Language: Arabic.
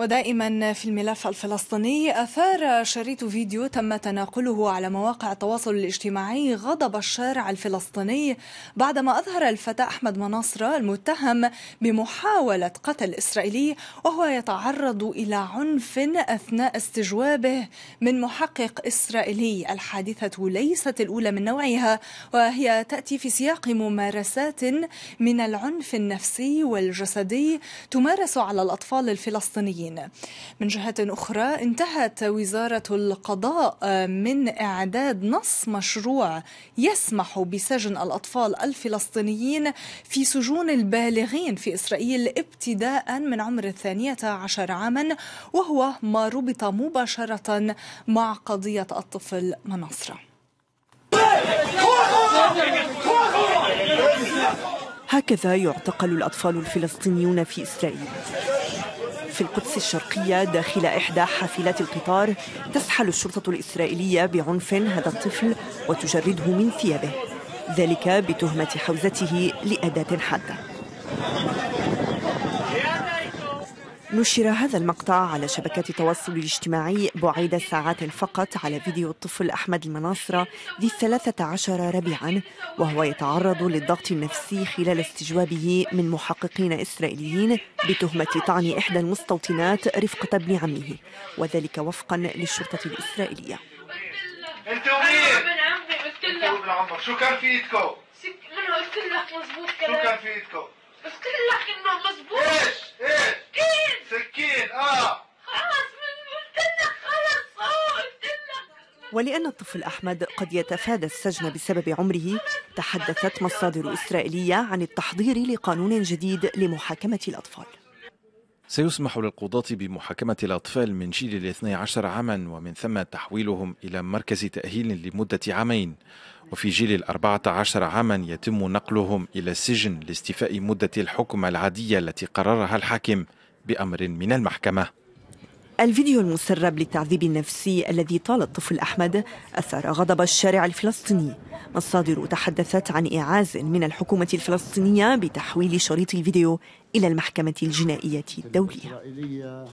ودائما في الملف الفلسطيني أثار شريط فيديو تم تناقله على مواقع التواصل الاجتماعي غضب الشارع الفلسطيني بعدما أظهر الفتى أحمد مناصرة المتهم بمحاولة قتل إسرائيلي وهو يتعرض إلى عنف أثناء استجوابه من محقق إسرائيلي. الحادثة ليست الأولى من نوعها وهي تأتي في سياق ممارسات من العنف النفسي والجسدي تمارس على الأطفال الفلسطينيين. من جهة أخرى انتهت وزارة القضاء من إعداد نص مشروع يسمح بسجن الأطفال الفلسطينيين في سجون البالغين في إسرائيل ابتداء من عمر الثانية عشر عاما وهو ما ربط مباشرة مع قضية الطفل مناصرة. هكذا يعتقل الأطفال الفلسطينيون في إسرائيل. في القدس الشرقية داخل إحدى حافلات القطار تسحل الشرطة الإسرائيلية بعنف هذا الطفل وتجرده من ثيابه ذلك بتهمة حوزته لأداة حادة. نشر هذا المقطع على شبكات التواصل الاجتماعي بعيد ساعات فقط على فيديو الطفل أحمد المناصرة ذي الثلاثة عشر ربيعا وهو يتعرض للضغط النفسي خلال استجوابه من محققين إسرائيليين بتهمة طعن إحدى المستوطنات رفقة ابن عمه وذلك وفقا للشرطة الإسرائيلية انت؟ ابن عمي قلت لك شو كان في ايدكم؟ أنا قلت لك مزبوط شو كلام كان في ايدكم؟ قلت لك انه مزبوط إيش؟ إيش؟ سكين سكين آه خلص من قلت لك خلص آه قلت لك ولأن الطفل أحمد قد يتفادى السجن بسبب عمره تحدثت مصادر إسرائيلية عن التحضير لقانون جديد لمحاكمة الأطفال. سيسمح للقضاة بمحاكمة الأطفال من جيل الاثني عشر عاما ومن ثم تحويلهم إلى مركز تأهيل لمدة عامين. وفي جيل الأربعة عشر عاما يتم نقلهم إلى السجن لاستيفاء مدة الحكم العادية التي قررها الحاكم بأمر من المحكمة. الفيديو المسرب للتعذيب النفسي الذي طال الطفل أحمد أثار غضب الشارع الفلسطيني. مصادر تحدثت عن إعاز من الحكومة الفلسطينية بتحويل شريط الفيديو إلى المحكمة الجنائية الدولية.